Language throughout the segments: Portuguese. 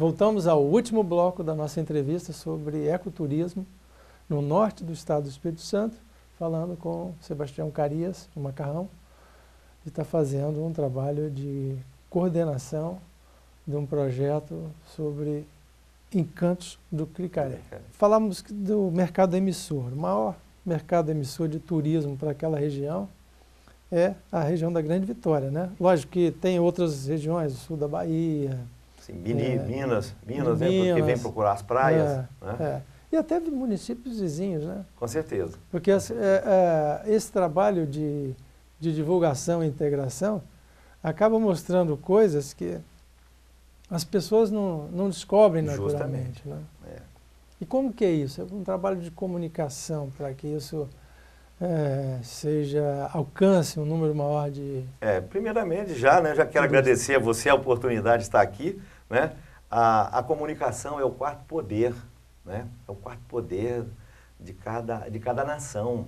Voltamos ao último bloco da nossa entrevista sobre ecoturismo no norte do estado do Espírito Santo, falando com Sebastião Carias, o Macarrão, que está fazendo um trabalho de coordenação de um projeto sobre encantos do Cricaré. Falamos do mercado emissor. O maior mercado emissor de turismo para aquela região é a região da Grande Vitória, né? Lógico que tem outras regiões, o sul da Bahia, Sim, Mini, é, Minas, Minas, né, porque vem procurar as praias. É, né? é. E até municípios vizinhos, né? Com certeza. Porque esse, é, é, esse trabalho de, de divulgação e integração acaba mostrando coisas que as pessoas não, não descobrem naturalmente. Justamente. Né? É. E como que é isso? É um trabalho de comunicação para que isso é, seja alcance um número maior de. É, primeiramente já, né? Já quero agradecer a você a oportunidade de estar aqui. Né? A, a comunicação é o quarto poder, né? é o quarto poder de cada, de cada nação.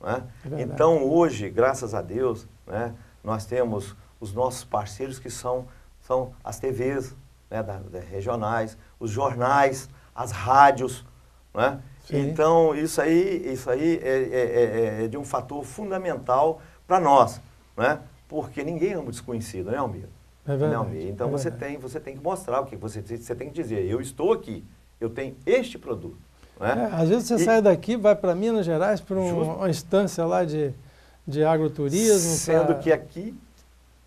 Né? É então, hoje, graças a Deus, né, nós temos os nossos parceiros que são, são as TVs né, da, da, regionais, os jornais, as rádios. Né? Então, isso aí, isso aí é, é, é, é de um fator fundamental para nós, né? porque ninguém é um desconhecido, né, Almir? É verdade. Então é você, tem, você tem que mostrar o que você, você tem que dizer. Eu estou aqui, eu tenho este produto. Né? É, às vezes você e, sai daqui, vai para Minas Gerais, para um, uma instância lá de, de agroturismo. Sendo pra... que aqui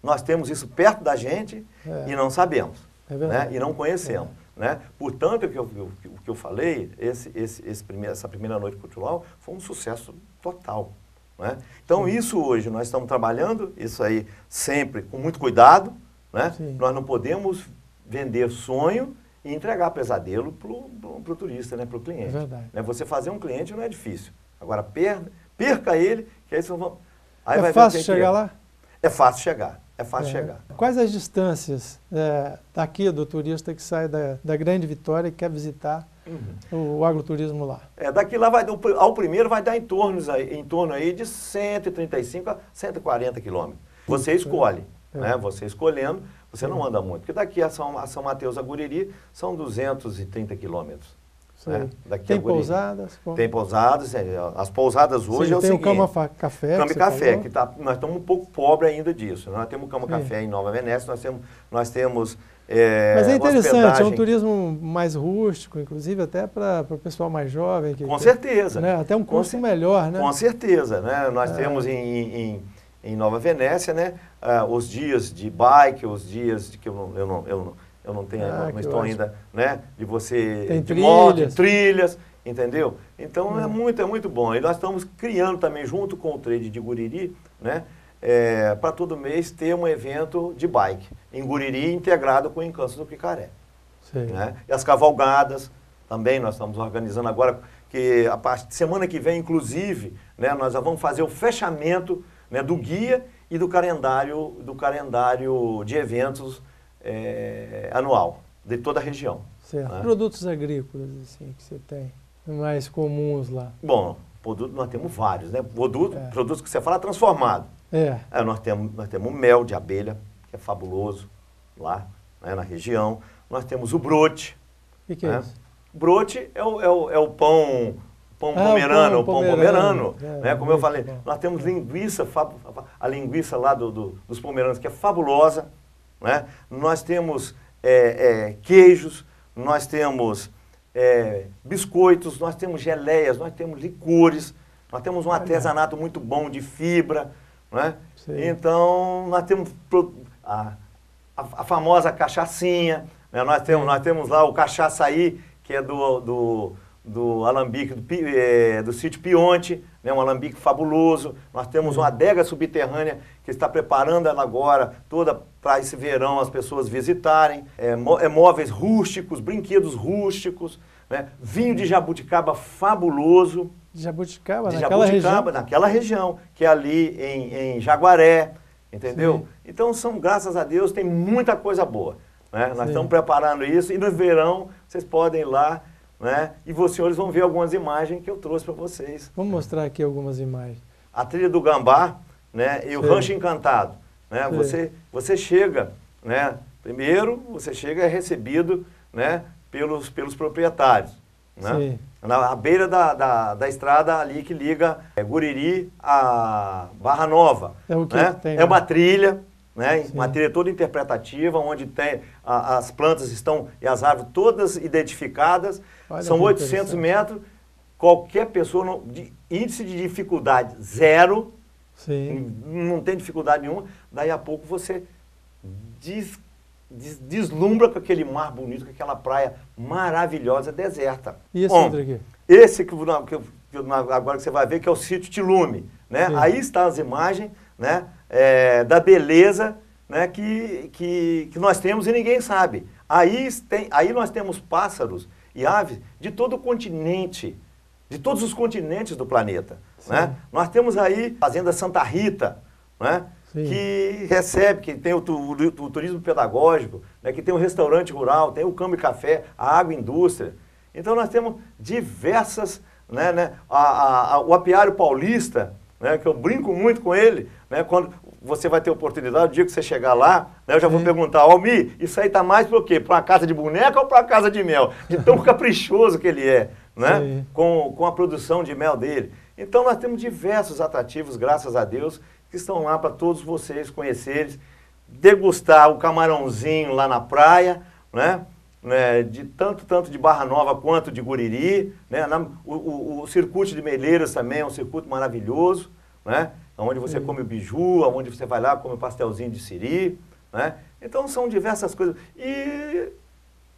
nós temos isso perto da gente é. e não sabemos. É né? E não conhecemos. Né? Portanto, o que eu, o que eu falei, esse, esse, esse primeiro, essa primeira noite cultural foi um sucesso total. Né? Então, Sim. isso hoje nós estamos trabalhando, isso aí sempre com muito cuidado, né? Nós não podemos vender sonho e entregar pesadelo para o turista, né? para o cliente. É verdade. Né? Você fazer um cliente não é difícil. Agora, perda, perca ele, que aí você vai... Aí é vai fácil chegar é. lá? É fácil chegar. É fácil é. chegar. Quais as distâncias é, daqui do turista que sai da, da Grande Vitória e quer visitar uhum. o agroturismo lá? É, daqui lá vai, ao primeiro vai dar em torno, em torno aí de 135 a 140 quilômetros. Você escolhe. É. Né? Você escolhendo, você não anda muito. Porque daqui a São, a São Mateus a Guriri são 230 quilômetros. Né? tem pousadas? Com... Tem pousadas. As pousadas hoje Sim, é o tem seguinte. Tem o Cama Café. Cama Café, que tá, nós estamos um pouco pobre ainda disso. Nós temos Cama Sim. Café em Nova Venécia, nós temos, nós temos é, Mas é interessante, é um turismo mais rústico, inclusive até para o pessoal mais jovem. Que, com certeza. Né? Até um custo melhor, né? Com certeza. Né? Nós é. temos em, em em Nova Venécia, né? Ah, os dias de bike, os dias de que eu não, eu não, eu não, eu não tenho, ah, não estou ainda, né? De você Tem de trilhas. moto, trilhas, entendeu? Então é. é muito, é muito bom. E nós estamos criando também junto com o trade de Guriri, né? É, para todo mês ter um evento de bike em Guriri integrado com o Encanto do Picaré. Né? E as cavalgadas também nós estamos organizando agora, que a parte semana que vem, inclusive, né, nós já vamos fazer o fechamento né, do guia e do calendário, do calendário de eventos é, anual de toda a região. Certo. Né? Produtos agrícolas assim, que você tem, mais comuns lá? Bom, produto, nós temos vários, né? Produto, é. Produtos que você fala transformado. É. é. nós, temos, nós temos mel de abelha, que é fabuloso lá né, na região. Nós temos o brote. O que, que é né? isso? Brote é o, é o, é o pão pão ah, pomerano, o pão, pão pomerano, é, né? Como eu falei, bom. nós temos linguiça, a linguiça lá do, do, dos pomeranos que é fabulosa, né? Nós temos é, é, queijos, nós temos é, biscoitos, nós temos geleias, nós temos licores, nós temos um artesanato muito bom de fibra, né? Então, nós temos a, a, a famosa cachaçinha, né? nós, temos, nós temos lá o cachaçaí, que é do, do do alambique do, é, do sítio Pionte, né, um alambique fabuloso. Nós temos uma adega subterrânea que está preparando ela agora toda para esse verão as pessoas visitarem. É, é, móveis rústicos, brinquedos rústicos, né, vinho de jabuticaba fabuloso. De jabuticaba, de naquela jabuticaba, região? naquela região, que é ali em, em Jaguaré, entendeu? Sim. Então são, graças a Deus, tem muita coisa boa. Né? Nós estamos preparando isso e no verão vocês podem ir lá né? e vocês senhores vão ver algumas imagens que eu trouxe para vocês. Vamos mostrar aqui algumas imagens. A trilha do Gambá né? e o Sim. Rancho Encantado. Né? Você, você chega, né? primeiro você chega é recebido né? pelos, pelos proprietários. Né? Sim. Na beira da, da, da, estrada ali que liga é, Guriri a Barra Nova. É o que né? tem, É uma trilha, né? uma trilha toda interpretativa, onde tem a, as plantas estão e as árvores todas identificadas. Olha São 800 metros. Qualquer pessoa, não, de, índice de dificuldade zero, Sim. não tem dificuldade nenhuma. Daí a pouco você diz des, deslumbra com aquele mar bonito, com aquela praia maravilhosa, deserta. E esse Bom, outro aqui? Esse que, que, que, agora que você vai ver, que é o sítio Tilume. Né? Aí estão as imagens né? É, da beleza né? que, que, que nós temos e ninguém sabe. Aí, tem, aí nós temos pássaros e aves de todo o continente, de todos os continentes do planeta. Né? Nós temos aí a Fazenda Santa Rita, né? Sim. que recebe, que tem o, o, o turismo pedagógico, né, que tem o restaurante rural, tem o câmbio e café, a água indústria. Então nós temos diversas, né, né, a, a, o apiário paulista, né, que eu brinco muito com ele, né, quando você vai ter oportunidade, o dia que você chegar lá, né, eu já vou perguntar, Almi, isso aí está mais para o quê? Para uma casa de boneca ou para uma casa de mel? De tão caprichoso que ele é, né, com, com a produção de mel dele. Então nós temos diversos atrativos, graças a Deus, que estão lá para todos vocês conhecerem, degustar o camarãozinho lá na praia, né? Né? de tanto, tanto de Barra Nova quanto de Guriri. Né? Na, o, o, o, circuito de Meleiras também é um circuito maravilhoso, né? onde você come o biju, onde você vai lá come o pastelzinho de siri. Né? Então são diversas coisas. E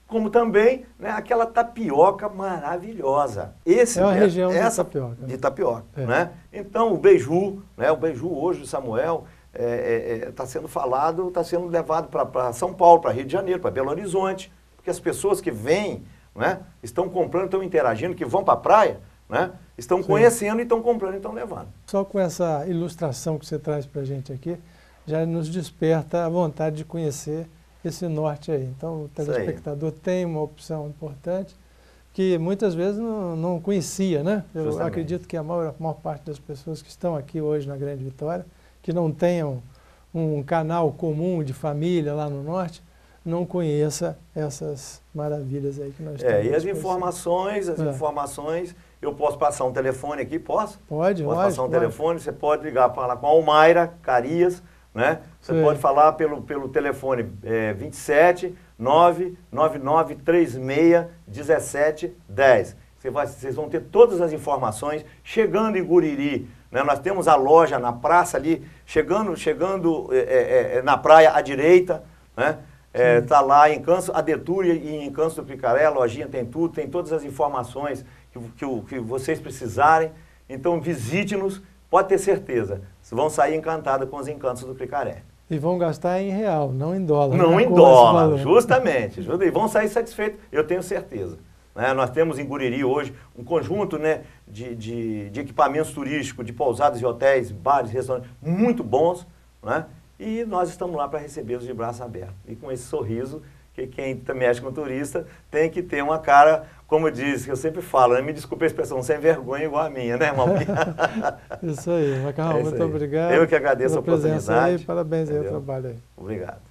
como também né, aquela tapioca maravilhosa. Esse, é uma região essa, de tapioca. De tapioca é. né? Então, o beiju, né, o beiju hoje, Samuel, está é, é, é tá sendo falado, está sendo levado para São Paulo, para Rio de Janeiro, para Belo Horizonte, porque as pessoas que vêm, né, estão comprando, estão interagindo, que vão para a praia, né, estão Sim. conhecendo e estão comprando e estão levando. Só com essa ilustração que você traz para a gente aqui, já nos desperta a vontade de conhecer esse norte aí. Então, o telespectador tem uma opção importante que muitas vezes não, não conhecia, né? Eu Justamente. acredito que a maior, a maior parte das pessoas que estão aqui hoje na Grande Vitória, que não tenham um canal comum de família lá no norte, não conheça essas maravilhas aí que nós é, temos. É, e as informações, as é. informações, eu posso passar um telefone aqui, posso? Pode, Posso pode, passar um pode. telefone, você pode ligar, falar com a Almaira Carias, né? Você Sim. pode falar pelo, pelo telefone é, 27 99936 1710. Você vai, vocês vão ter todas as informações. Chegando em Guriri, né, nós temos a loja na praça ali, chegando, chegando é, é, é na praia à direita, né? Está é, lá em Canso, a Detúria e em Canso do Picaré, a lojinha tem tudo, tem todas as informações que, que, que vocês precisarem. Então visite-nos, pode ter certeza, vocês vão sair encantados com os encantos do Picaré. E vão gastar em real, não em dólar. Não né? em dólar, justamente. E vão sair satisfeitos, eu tenho certeza. Né? Nós temos em Guriri hoje um conjunto né, de, de, de, equipamentos turísticos, de pousadas e hotéis, bares, restaurantes muito bons. Né? E nós estamos lá para recebê-los de braço aberto. E com esse sorriso, que quem mexe com turista tem que ter uma cara como diz, que eu sempre falo, né? me desculpe a expressão, sem vergonha igual a minha, né, irmão? isso aí, Macarrão, é muito aí. obrigado. Eu que agradeço a oportunidade. Aí, parabéns aí o trabalho aí. Obrigado.